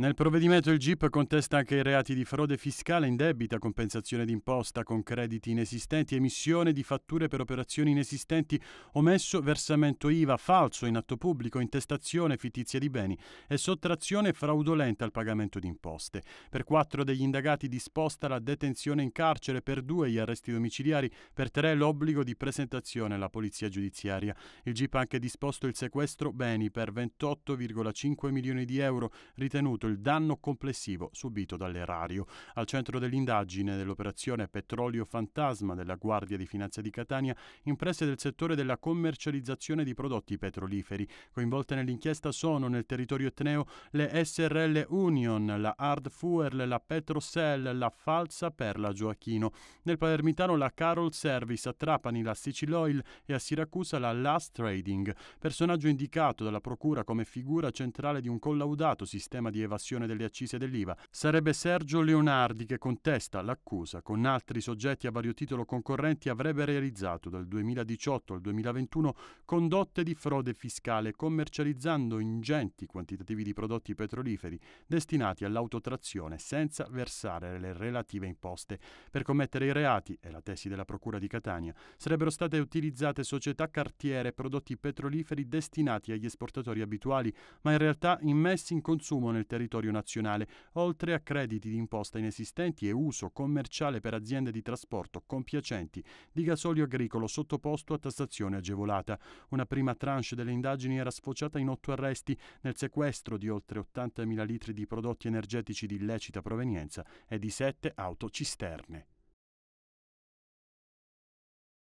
Nel provvedimento il GIP contesta anche i reati di frode fiscale indebita, compensazione d'imposta con crediti inesistenti, emissione di fatture per operazioni inesistenti, omesso versamento IVA, falso in atto pubblico, intestazione fittizia di beni e sottrazione fraudolenta al pagamento di imposte. Per quattro degli indagati disposta la detenzione in carcere, per due gli arresti domiciliari, per tre l'obbligo di presentazione alla polizia giudiziaria. Il GIP ha anche disposto il sequestro beni per 28,5 milioni di euro ritenuto il danno complessivo subito dall'erario. Al centro dell'indagine dell'operazione Petrolio Fantasma della Guardia di Finanza di Catania, imprese del settore della commercializzazione di prodotti petroliferi. Coinvolte nell'inchiesta sono nel territorio etneo le SRL Union, la Hard Fuel, la Petrocell, la Falsa Perla Gioacchino. Nel palermitano la Carol Service, a Trapani la Sicil Oil e a Siracusa la Last Trading. Personaggio indicato dalla Procura come figura centrale di un collaudato sistema di evasione evasione delle accise dell'IVA. Sarebbe Sergio Leonardi che contesta l'accusa. Con altri soggetti a vario titolo concorrenti avrebbe realizzato dal 2018 al 2021 condotte di frode fiscale commercializzando ingenti quantitativi di prodotti petroliferi destinati all'autotrazione senza versare le relative imposte. Per commettere i reati, è la tesi della Procura di Catania, sarebbero state utilizzate società cartiere prodotti petroliferi destinati agli esportatori abituali, ma in realtà immessi in consumo nel territorio territorio nazionale, oltre a crediti di imposta inesistenti e uso commerciale per aziende di trasporto compiacenti di gasolio agricolo sottoposto a tassazione agevolata. Una prima tranche delle indagini era sfociata in otto arresti nel sequestro di oltre 80.000 litri di prodotti energetici di illecita provenienza e di sette autocisterne.